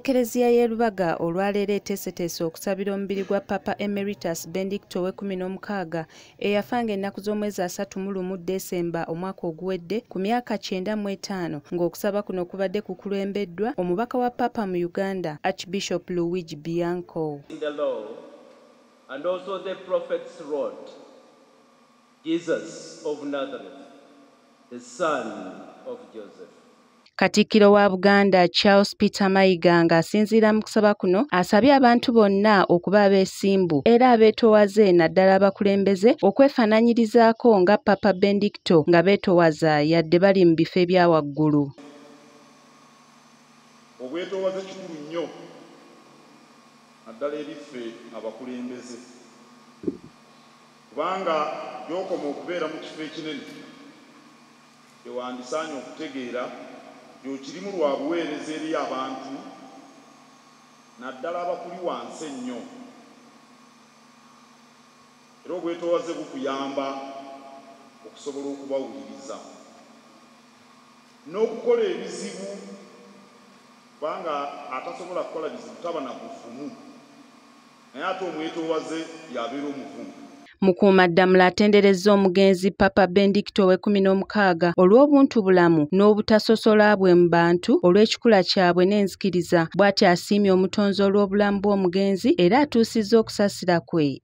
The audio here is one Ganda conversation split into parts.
ekereziya y'e lubaga olwaleero eteeseteese okusabira omubiri gwa papa emeritus benedicto ow'ekumi n'omukaaga eyafanga ennaku z'omwezi asatu mu lumu desemba omwaka oguwedde ku myaka kyenda mu etaano ng'okusaba kuno kubadde kukulembeddwa omubaka wa papa mu uganda archbishop luigi bianco. And also the prophets wrote, Jesus of Nazareth, the son of Joseph. Katikkiro wa buganda charles peter mayiga ng'asinziira mu kusaba kuno asabye abantu bonna okuba abeesimbu. Era abeetoowaze naddala abakulembeze okwefaananyirizaako nga papa benedicto nga beetoowaza yadde bali mu bifo ebya waggulu. Obwetoowaze kikulu nnyo naddala ebiffe abakulembeze. Kubanga gy'okoma okubeera mu kifo ekinene tewandisaanye okutegeera gyokirimu lwa buweereza eri abantu naddala abakuli wansi ennyo. Era obwetoowaze bukuyamba okusobola okubawuliriza. N'okukola ebizibu kubanga atasobola kukola bizibu taba na buvumu. Naye ate omwetoowaze yabeera omuvumu mukuumaddamula atenderezza omugenzi papa benedicto ow'ekumi n'omukaaga olw'obuntubulamu n'obutasosola bwe mu bantu olw'ekikula kyabwe n'enzikiriza bw'ati asiimye omutonzi olw'obulamu bw'omugenzi era atuusizza okusaasira kwe.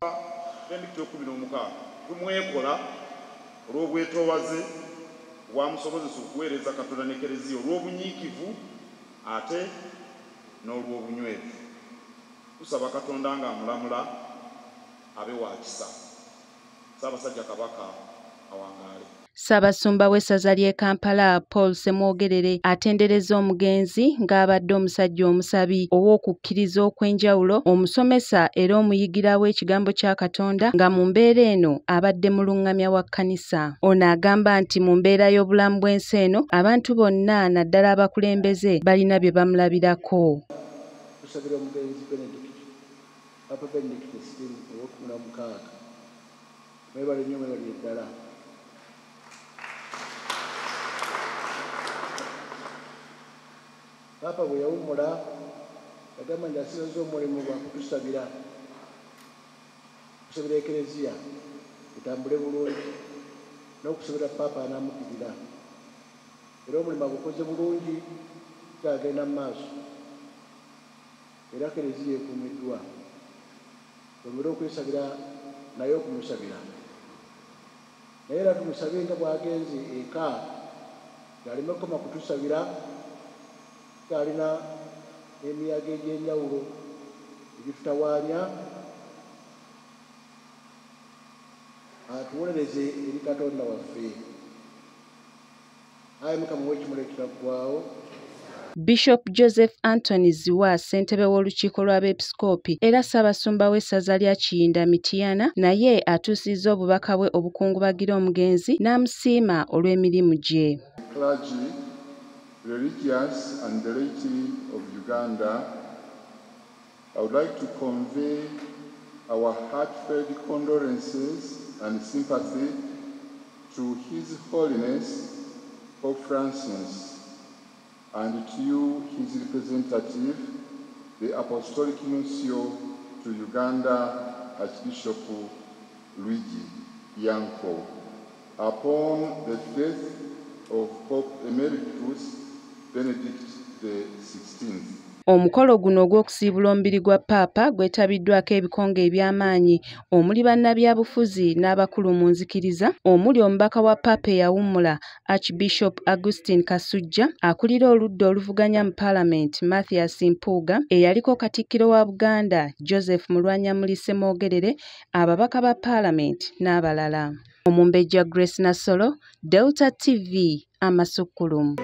Tumwekola olw'obwetoowaze bwamusobozesa okuweereza katonda n'ekereziya olw'obunyiikivu ate n'olw'obunywevu. Tusaba katonda ng'amulamula abe wa kisa ssaabasajja kabaka awangaale. Ssaabasumba w'essaza ly'e kampala paul semwogerere atendereza omugenzi ng'abadde omusajja omusabi ow'okukkiriza okw'enjawulo omusomesa era omuyigira w'ekigambo kya katonda nga mu mbeera eno abadde muluŋŋamya wa kkanisa. Ono agamba nti mu mbeera y'obulamu bw'ensi eno abantu bonna naddala abakulembeze balina bye bamulabirako. Tusabira omugenzi benedict papa benedict sitimu ow'okumi n'omukaaga mwebale nnyo mwebali eddala papa bwe yawummula yagamba nti asiraza omulimu gwa kutusabira kusabira ekereziya etambule bulungi n'okusabira papa anaamukirira era omulimu agukoze bulungi kyagenda mu maaso era kereziya ekuumiddwa twongere okwesabira naye okumusabira naye era tumusabe nga bwagenze eka ng'aleme kukoma kutusabira kaalina emiyaga egy'enjawulo egitutawaanya atuwolereze eri katonda waffe. Ayi mukama w'ekimula ekitaggwawo bishop joseph anthony ziwa ssentebe w'olukiiko lw'abeepisikoopi era ssaabasumba w'essaza lya kiyinda mitiyana naye atuusizza obubaka bwe obukungubagira omugenzi n'amusiima olw'emirimu gye. Clergy, religious and the laity of Uganda, I would like to convey our heartfelt condolences and sympathy to His Holiness Pope Francis and to you, his representative, the Apostolic Nuncio to Uganda, Archbishop Luigi Bianco, upon the death of Pope Emeritus Benedict. Omukolo guno ogw'okusiibula omubiri gwa paapa gwetabiddwako ebikonge eby'amaanyi. Omuli bannabyabufuzi n'abakulu mu nzikiriza omuli omubaka wa paapa eyawummula archbishop augustin kasujja akulira oludda oluvuganya mu paalamenti mathias mpuuga eyaliko katikkiro wa buganda joseph mulwanyamuli semwogerere ababaka ba paalamenti n'abalala. Omumbejja grace nassolo delta tv amasukkulumu